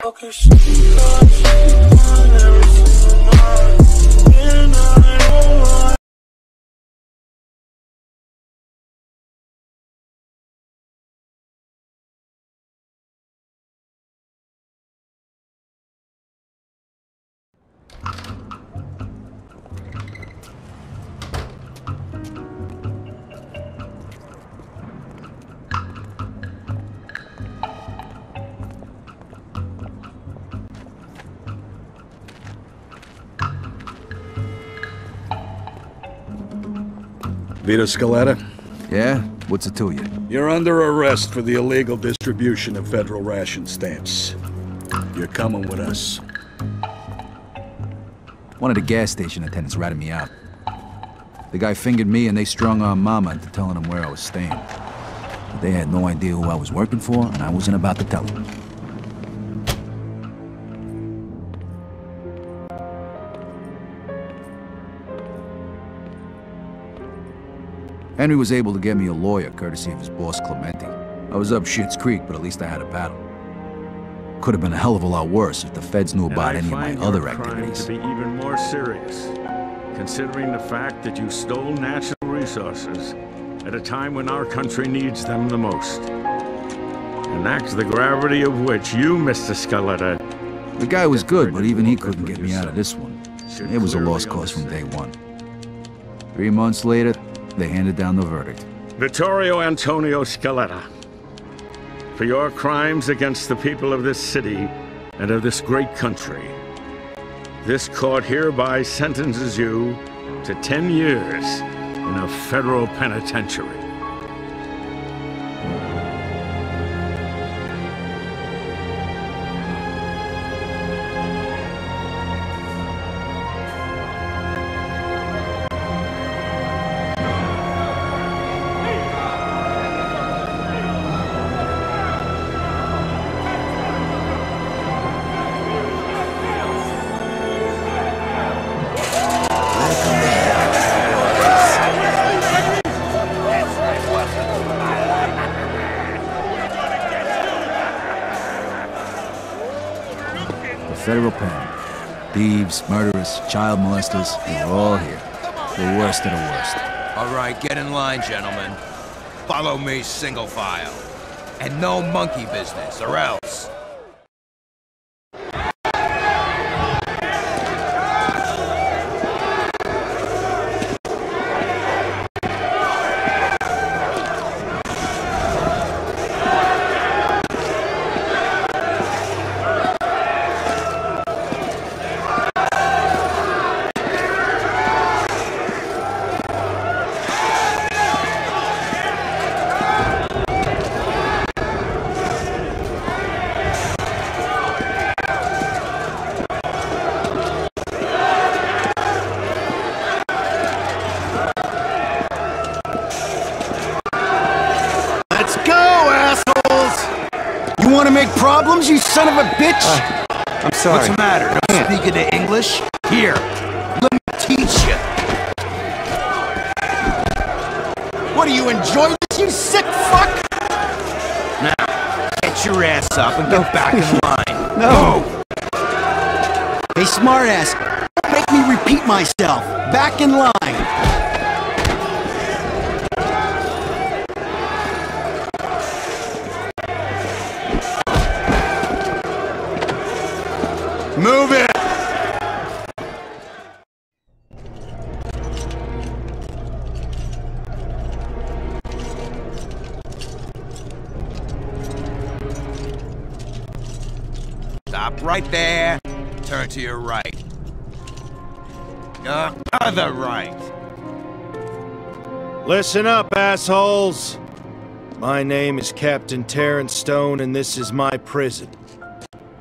Focus, Vito Scaletta, Yeah? What's it to you? you're under arrest for the illegal distribution of federal ration stamps. You're coming with us. One of the gas station attendants ratted me out. The guy fingered me and they strung on Mama into telling him where I was staying. But they had no idea who I was working for, and I wasn't about to tell them. Henry was able to get me a lawyer, courtesy of his boss, Clemente. I was up Shit's Creek, but at least I had a battle. Could have been a hell of a lot worse if the feds knew And about I any of my other activities. to be even more serious, considering the fact that you stole national resources at a time when our country needs them the most. An act the gravity of which you, Mr. Scaletta, The guy was good, but even he couldn't get me out of this one. It was a lost cause from day one. Three months later, they handed down the verdict. Vittorio Antonio Scaletta, for your crimes against the people of this city and of this great country, this court hereby sentences you to 10 years in a federal penitentiary. Thieves, murderers, child molesters, they were all here. The worst of the worst. All right, get in line, gentlemen. Follow me single file. And no monkey business, or else. Let's go, assholes! You want to make problems, you son of a bitch? I'm sorry. What's the matter? Don't speak into English? Here, let me teach you. what do you enjoy this, you sick fuck? Now, get your ass up and get back in line. No. Hey, smartass, don't make me repeat myself. Back in line. Move it! Stop right there. Turn to your right. Your other right. Listen up, assholes. My name is Captain Terrence Stone, and this is my prison.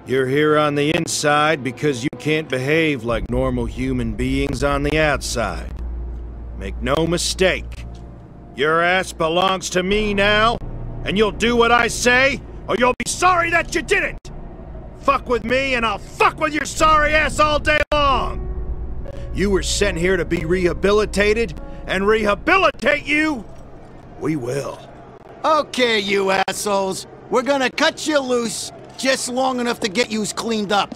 You're here on the inside because you can't behave like normal human beings on the outside. Make no mistake. Your ass belongs to me now, and you'll do what I say, or you'll be sorry that you didn't! Fuck with me, and I'll fuck with your sorry ass all day long! You were sent here to be rehabilitated, and rehabilitate you, we will. Okay, you assholes. We're gonna cut you loose, just long enough to get yous cleaned up.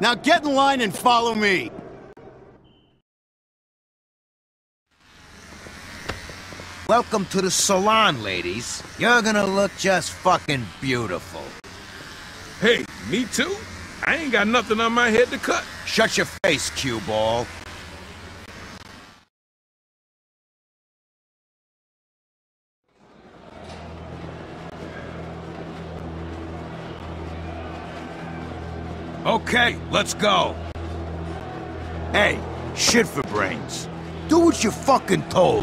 Now get in line and follow me. Welcome to the salon, ladies. You're gonna look just fucking beautiful. Hey, me too? I ain't got nothing on my head to cut. Shut your face, cue ball. Okay, let's go. Hey, shit for brains. Do what you're fucking told.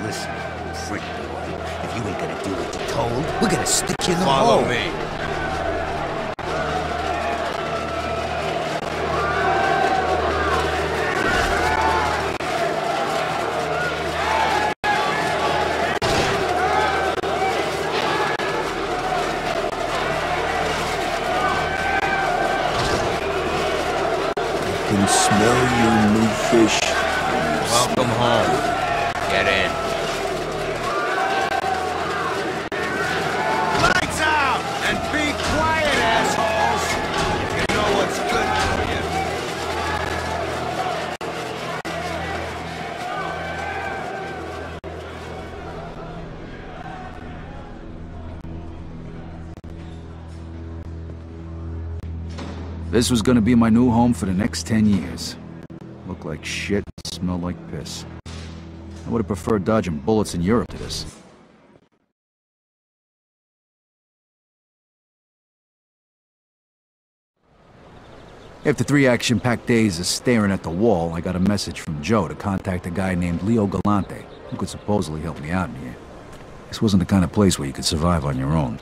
Listen, freak boy. If you ain't gonna do what you're told, we're gonna stick you in the Follow hole. me. This was gonna be my new home for the next 10 years. Looked like shit, smelled like piss. I would have preferred dodging bullets in Europe to this. After three action-packed days of staring at the wall, I got a message from Joe to contact a guy named Leo Galante, who could supposedly help me out in here. This wasn't the kind of place where you could survive on your own.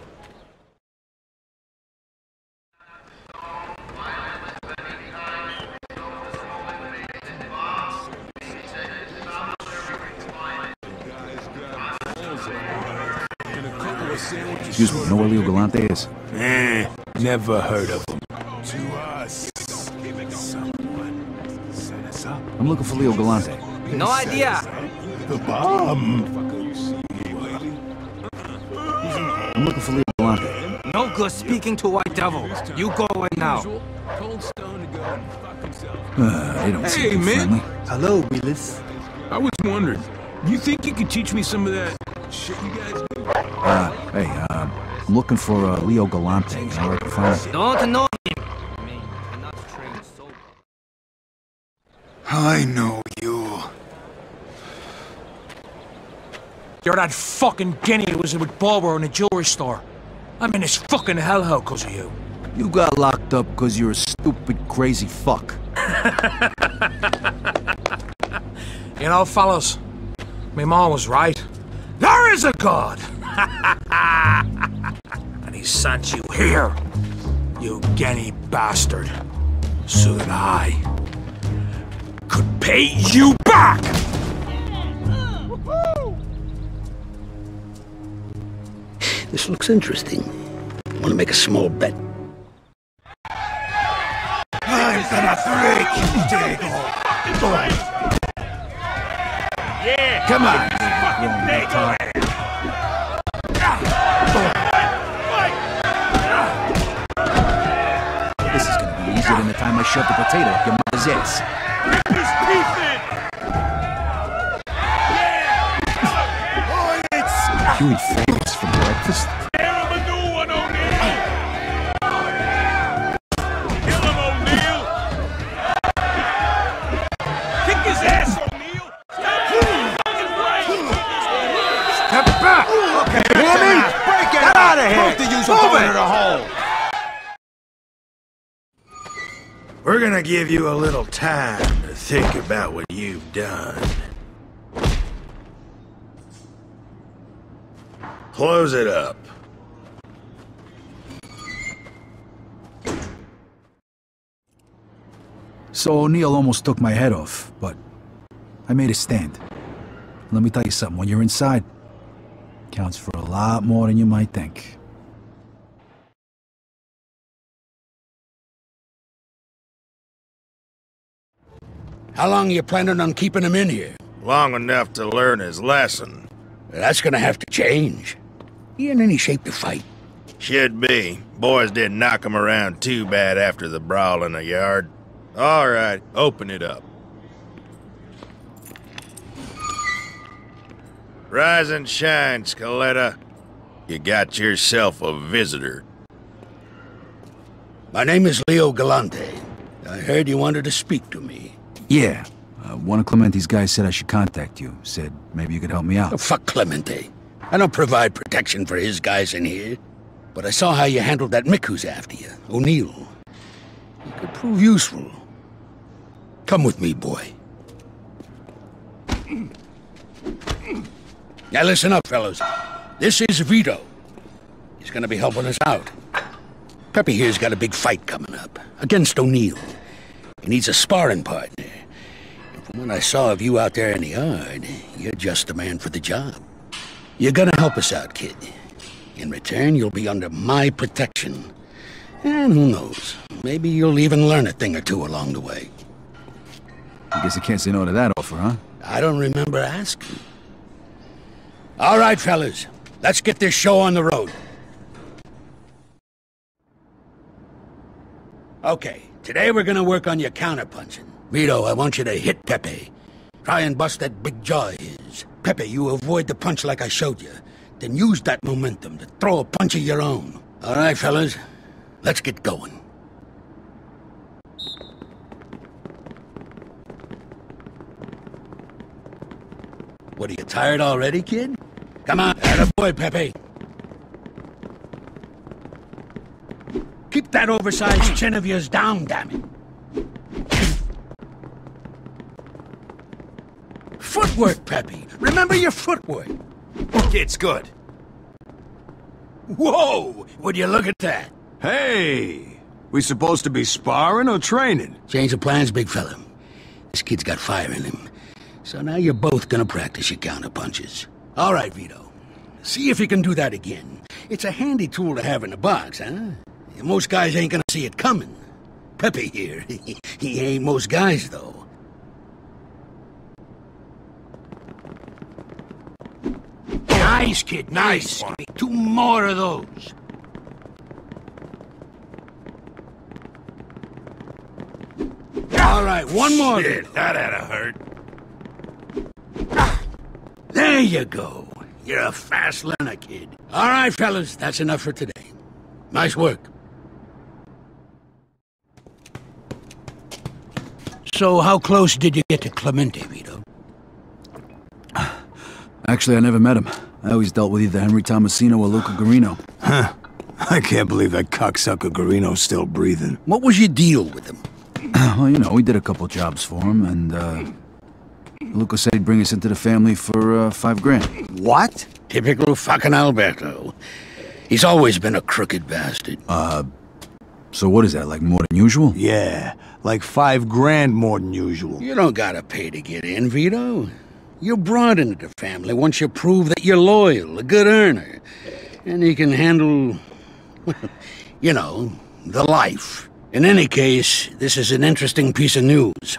Excuse me, you know where Leo Galante is? Eh, never heard of him. I'm looking for Leo Galante. No idea. The bomb. I'm looking for Leo Galante. No good speaking to White Devil. You go away now. Uh, they don't Hey, seem man. friendly. Hello, Willis. I was wondering, you think you could teach me some of that Uh, hey, um, I'm looking for uh, Leo Galante. You know where I can find him? Don't know him. I mean, I'm not trained sober. I know you. You're that fucking guinea who was with Barbara in the jewelry store. I'm in this fucking hellhole because of you. You got locked up because you're a stupid, crazy fuck. You know, fellas, my mom was right. There is a God! and he sent you here, you guinea bastard, so that I could pay you back! This looks interesting. Want to make a small bet? Your mother's ass. You eat faggots for breakfast? Step back! Okay, hear me? Break it Get out of here! We're gonna give you a little time to think about what you've done. Close it up. So O'Neill almost took my head off, but I made a stand. Let me tell you something, when you're inside, counts for a lot more than you might think. How long you planning on keeping him in here? Long enough to learn his lesson. That's gonna have to change. He in any shape to fight? Should be. Boys didn't knock him around too bad after the brawl in the yard. All right, open it up. Rise and shine, Scaletta. You got yourself a visitor. My name is Leo Galante. I heard you wanted to speak to me. Yeah. Uh, one of Clemente's guys said I should contact you. Said maybe you could help me out. Oh, fuck Clemente. I don't provide protection for his guys in here. But I saw how you handled that Mick who's after you, O'Neill. He could prove useful. Come with me, boy. Now listen up, fellows. This is Vito. He's gonna be helping us out. Peppy here's got a big fight coming up against O'Neill. He needs a sparring partner. From what I saw of you out there in the yard, you're just the man for the job. You're gonna help us out, kid. In return, you'll be under my protection. And who knows, maybe you'll even learn a thing or two along the way. I guess I can't say no to that offer, huh? I don't remember asking. All right, fellas, let's get this show on the road. Okay, today we're gonna work on your counterpunching. Vito, I want you to hit Pepe. Try and bust that big jaw of his. Pepe, you avoid the punch like I showed you. Then use that momentum to throw a punch of your own. All right, fellas, let's get going. What, are you tired already, kid? Come on, boy, Pepe. Keep that oversized chin of yours down, damn it. Footwork, Peppy. Remember your footwork. It's good. Whoa! Would you look at that? Hey! We supposed to be sparring or training? Change of plans, big fella. This kid's got fire in him. So now you're both gonna practice your counterpunches. All right, Vito. See if you can do that again. It's a handy tool to have in the box, huh? Most guys ain't gonna see it coming. Pepe here, he ain't most guys, though. Nice, kid, nice. Give me two more of those. All right, one more. Shit, that had to hurt. There you go. You're a fast learner, kid. All right, fellas, that's enough for today. Nice work. So, how close did you get to Clemente, Vito? Actually, I never met him. I always dealt with either Henry Tomasino or Luca Gurino. Huh. I can't believe that cocksucker Gurino's still breathing. What was your deal with him? well, you know, we did a couple jobs for him, and, uh... Luca said he'd bring us into the family for, uh, five grand. What? Typical fucking Alberto. He's always been a crooked bastard. Uh... So what is that, like more than usual? Yeah, like five grand more than usual. You don't gotta pay to get in, Vito. You're brought into the family once you prove that you're loyal, a good earner, and you can handle, well, you know, the life. In any case, this is an interesting piece of news.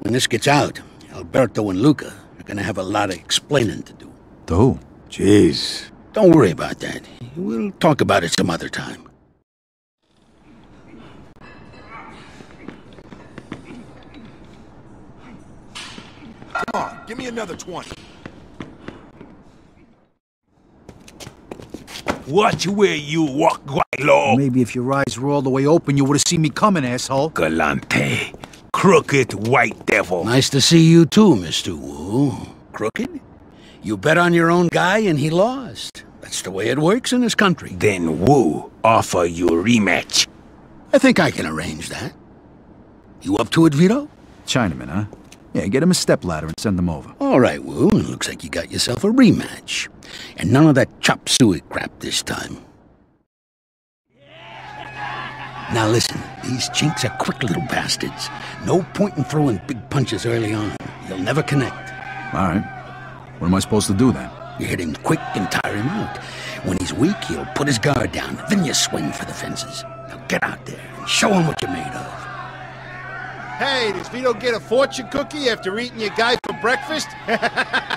When this gets out, Alberto and Luca are gonna have a lot of explaining to do. Who? Jeez. Don't worry about that. We'll talk about it some other time. Come on, give me another 20. Watch where you walk, Guaylo. Maybe if your eyes were all the way open, you would have seen me coming, asshole. Galante. Crooked white devil. Nice to see you too, Mr. Wu. Crooked? You bet on your own guy and he lost. That's the way it works in this country. Then Wu offer you a rematch. I think I can arrange that. You up to it, Vito? Chinaman, huh? Yeah, get him a stepladder and send them over. All right, Wu. Looks like you got yourself a rematch. And none of that chop suey crap this time. Now listen, these chinks are quick little bastards. No point in throwing big punches early on. You'll never connect. All right. What am I supposed to do then? You hit him quick and tire him out. When he's weak, he'll put his guard down. Then you swing for the fences. Now get out there and show him what you're made of. Hey, does Vito get a fortune cookie after eating your guy for breakfast?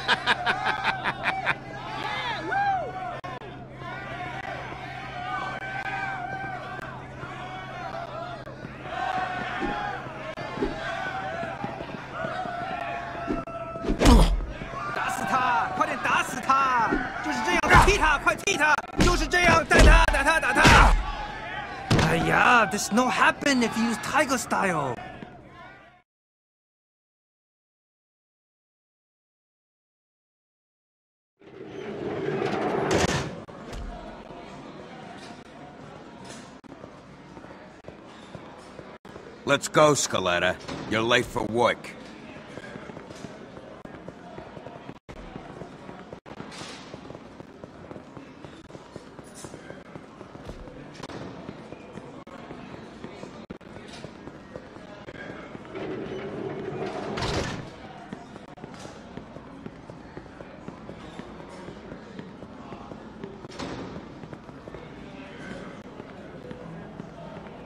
This no happen if you use tiger style. Let's go, Scaletta. You're late for work.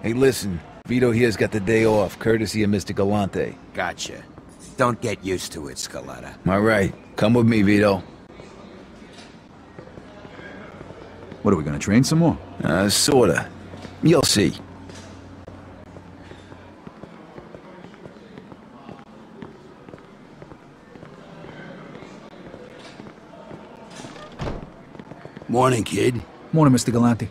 Hey, listen. Vito here's got the day off, courtesy of Mr. Galante. Gotcha. Don't get used to it, Scaletta. All right. Come with me, Vito. What, are we gonna train some more? Uh, sorta. You'll see. Morning, kid. Morning, Mr. Galante.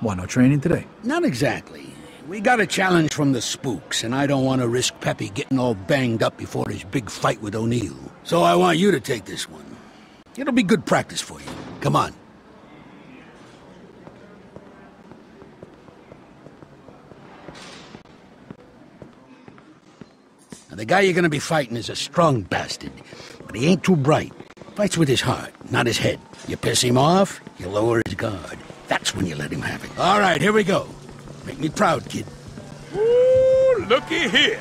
Why, no training today? Not exactly. We got a challenge from the spooks, and I don't want to risk Peppy getting all banged up before his big fight with O'Neill. So I want you to take this one. It'll be good practice for you. Come on. Now, the guy you're gonna be fighting is a strong bastard, but he ain't too bright. Fights with his heart, not his head. You piss him off, you lower his guard. That's when you let him have it. All right, here we go. Make me proud, kid. Ooh, looky here.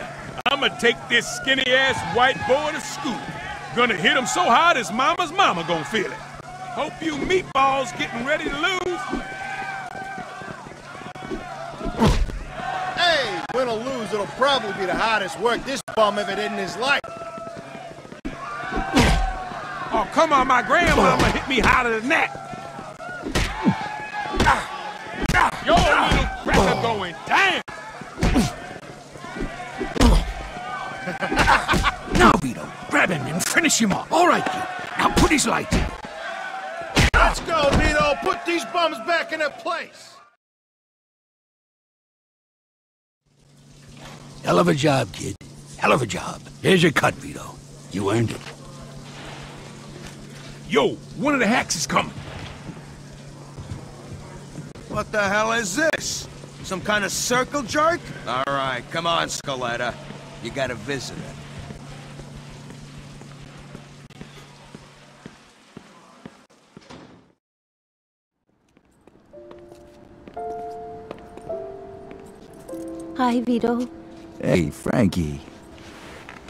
I'ma take this skinny-ass white boy to school. Gonna hit him so hard his mama's mama gonna feel it. Hope you meatballs getting ready to lose. hey, win or lose, it'll probably be the hardest work this bum ever did in his life. Oh, come on, my grandmama hit me harder than that. Your little cracker going down. now, Vito, grab him and finish him off. All right, kid. Now put his light in. Let's go, Vito. Put these bums back in their place. Hell of a job, kid. Hell of a job. Here's your cut, Vito. You earned it. Yo, one of the hacks is coming. What the hell is this? Some kind of circle jerk? All right, come on, Scaletta. You got a visitor. Hi, Vito. Hey, Frankie.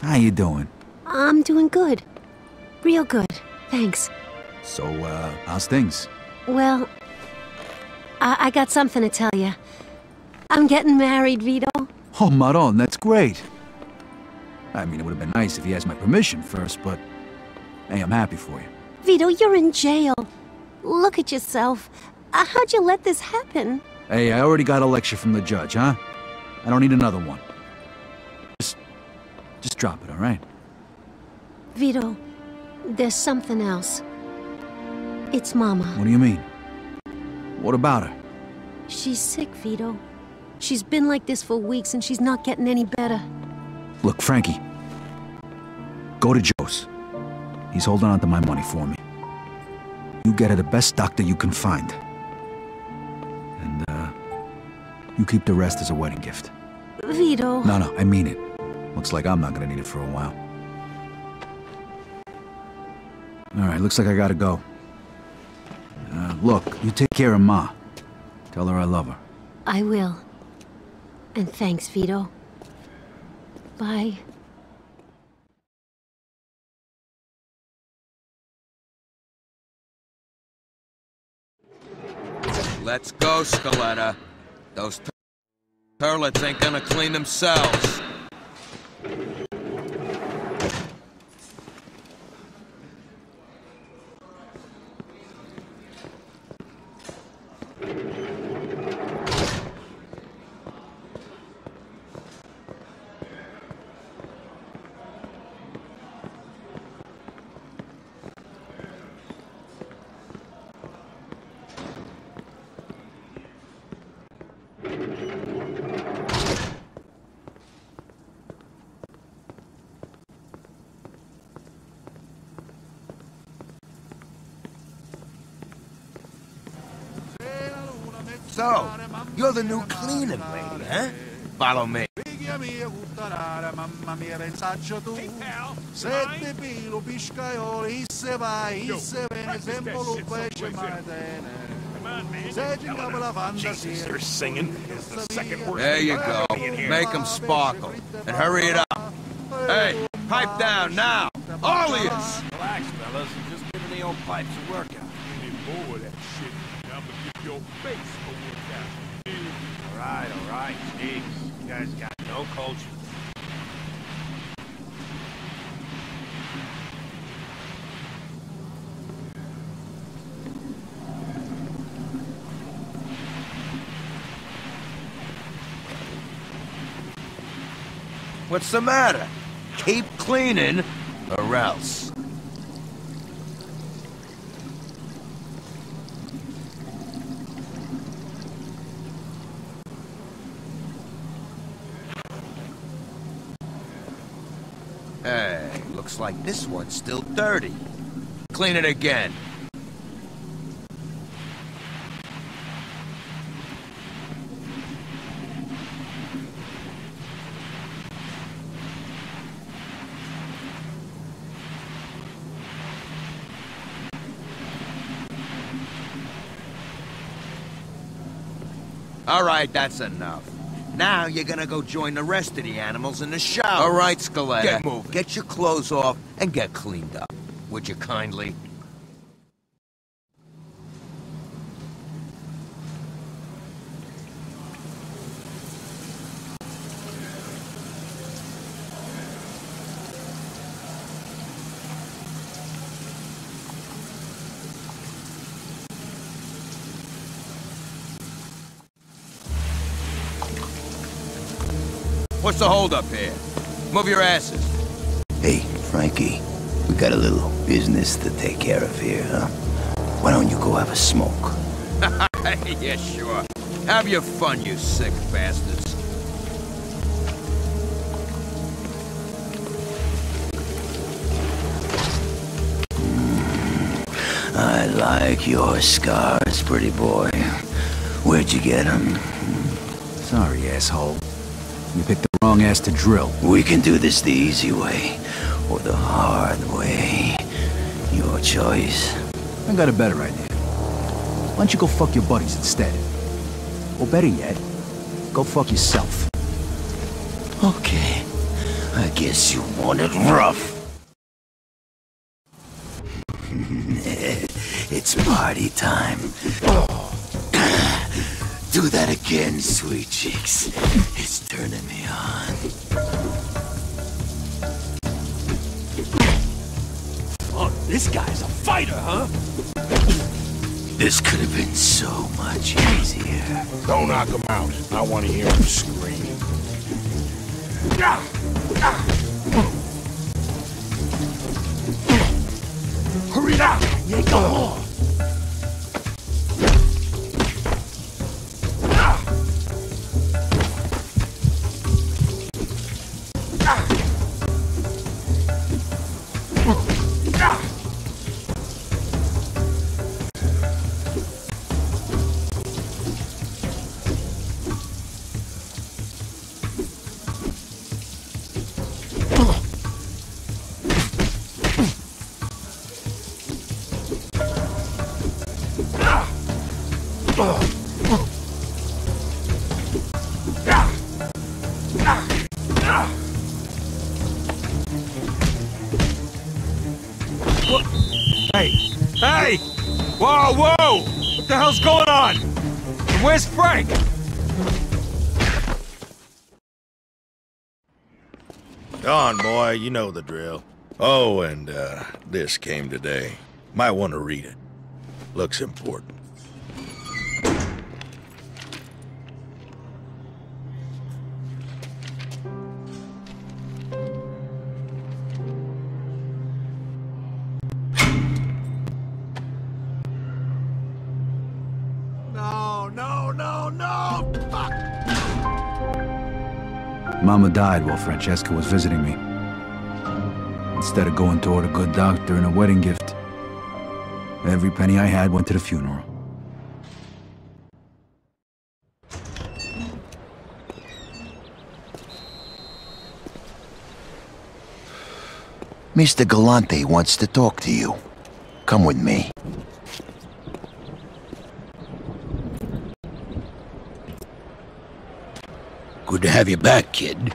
How you doing? I'm doing good. Real good, thanks. So, uh, how's things? Well, I, I got something to tell you. I'm getting married, Vito. Oh, Maron, that's great. I mean, it would have been nice if he asked my permission first, but... Hey, I'm happy for you. Vito, you're in jail. Look at yourself. Uh, how'd you let this happen? Hey, I already got a lecture from the judge, huh? I don't need another one. Just... just drop it, all right? Vito, there's something else. It's Mama. What do you mean? What about her? She's sick, Vito. She's been like this for weeks and she's not getting any better. Look, Frankie. Go to Joe's. He's holding on to my money for me. You get her the best doctor you can find. And, uh... You keep the rest as a wedding gift. Vito... No, no, I mean it. Looks like I'm not gonna need it for a while. Alright, looks like I gotta go. Uh, look, you take care of Ma. Tell her I love her. I will. And thanks, Vito. Bye. Let's go, Scaletta. Those turlets ain't gonna clean themselves. So, you're the new cleaning lady, huh? Follow me. Sette pilo piscaioli, se vai, se bene, sempre lo pesce Jesus, you're singing. It's the second worst There you go. I've been here. Make them sparkle. And hurry it up. Hey, pipe down now. All of you. Relax, fellas, just giving the old pipes a workout. You need more of that shit. And I'm gonna give your face a workout. All right, all right, jeez. You guys got no culture. What's the matter? Keep cleaning, or else. Hey, looks like this one's still dirty. Clean it again. All right, that's enough. Now you're gonna go join the rest of the animals in the shower. All right, Scaletta. Get moving. Get your clothes off and get cleaned up. Would you kindly? What's the holdup here? Move your asses. Hey, Frankie, we got a little business to take care of here, huh? Why don't you go have a smoke? yeah, sure. Have your fun, you sick bastards. Mm, I like your scars, pretty boy. Where'd you get them? Sorry, asshole. You picked wrong ass to drill. We can do this the easy way, or the hard way. Your choice. I got a better idea. Why don't you go fuck your buddies instead? Or better yet, go fuck yourself. Okay. I guess you want it rough. it's party time. Do that again, sweet cheeks. It's turning me on. Oh, this guy's a fighter, huh? This could have been so much easier. Don't knock him out. I want to hear him scream. Hurry it up! Yeah, go on! And where's Frank? Go on, boy. You know the drill. Oh, and, uh, this came today. Might want to read it. Looks important. died while Francesca was visiting me. Instead of going toward a good doctor and a wedding gift, every penny I had went to the funeral. Mr. Galante wants to talk to you. Come with me. Good to have you back, kid.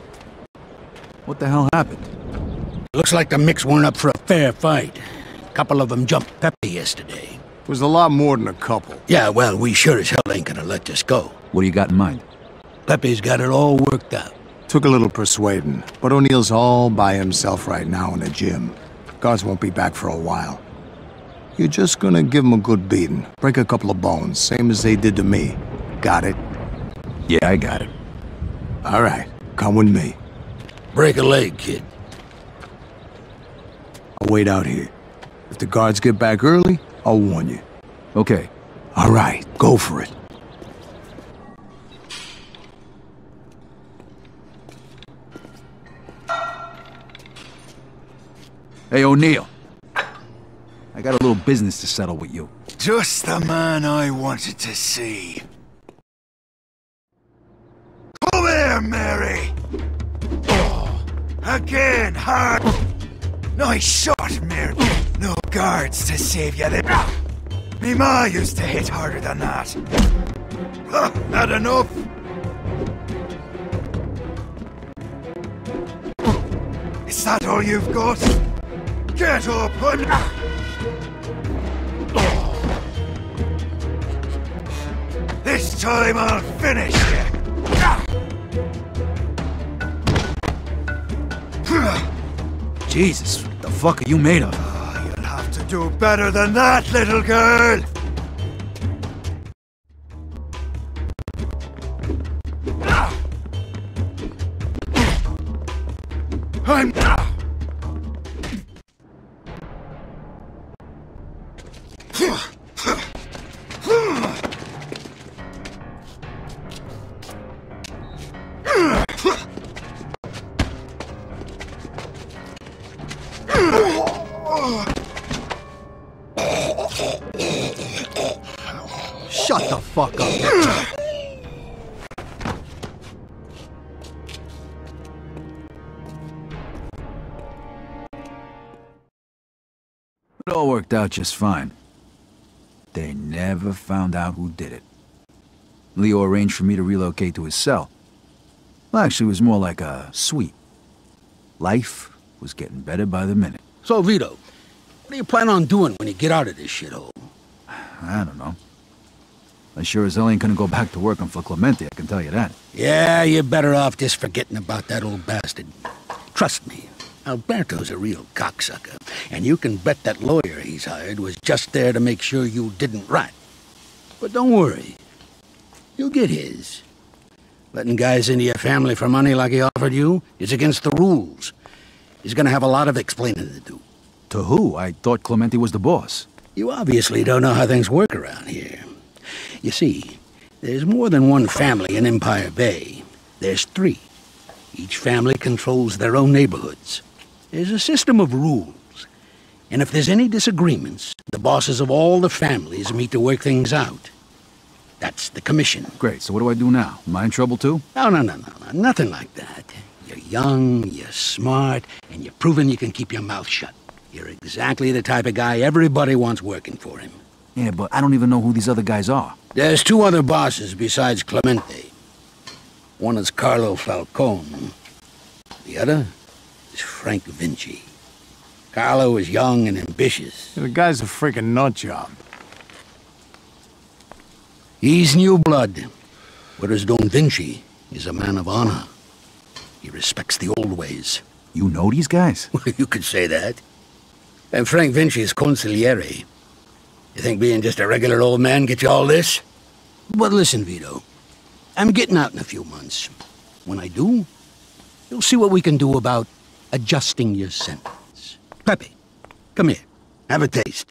What the hell happened? Looks like the Micks weren't up for a fair fight. A couple of them jumped Pepe yesterday. It Was a lot more than a couple. Yeah, well, we sure as hell ain't gonna let this go. What do you got in mind? Pepe's got it all worked out. Took a little persuading, but O'Neill's all by himself right now in the gym. Guards won't be back for a while. You're just gonna give him a good beating. Break a couple of bones, same as they did to me. Got it? Yeah, I got it. All right, come with me. Break a leg, kid. I'll wait out here. If the guards get back early, I'll warn you. Okay. All right, go for it. Hey, O'Neill. I got a little business to settle with you. Just the man I wanted to see. Hard. Nice shot, Mary. No guards to save you there. Me ma used to hit harder than that. Huh, not enough. Is that all you've got? Get up and... This time I'll finish you. Jesus, what the fuck are you made of? Ah, you'll have to do better than that, little girl. Ah. I'm... worked out just fine. They never found out who did it. Leo arranged for me to relocate to his cell. Well, actually, it was more like a suite. Life was getting better by the minute. So, Vito, what do you plan on doing when you get out of this shithole? I don't know. I sure as hell ain't gonna go back to working for Clemente, I can tell you that. Yeah, you're better off just forgetting about that old bastard. Trust me, Alberto's a real cocksucker, and you can bet that lawyer he's hired was just there to make sure you didn't rat. But don't worry, you'll get his. Letting guys into your family for money like he offered you is against the rules. He's gonna have a lot of explaining to do. To who? I thought Clemente was the boss. You obviously don't know how things work around here. You see, there's more than one family in Empire Bay. There's three. Each family controls their own neighborhoods. There's a system of rules. And if there's any disagreements, the bosses of all the families meet to work things out. That's the commission. Great, so what do I do now? Am I in trouble too? No, no, no, no, no, nothing like that. You're young, you're smart, and you're proven you can keep your mouth shut. You're exactly the type of guy everybody wants working for him. Yeah, but I don't even know who these other guys are. There's two other bosses besides Clemente. One is Carlo Falcone. The other is Frank Vinci. Carlo is young and ambitious. The guy's a freaking nut job. He's new blood, whereas Don Vinci is a man of honor. He respects the old ways. You know these guys? you could say that. And Frank Vinci is consigliere. You think being just a regular old man gets you all this? But listen, Vito. I'm getting out in a few months. When I do, you'll see what we can do about adjusting your sentence. Pepe, come here. Have a taste.